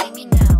see me now.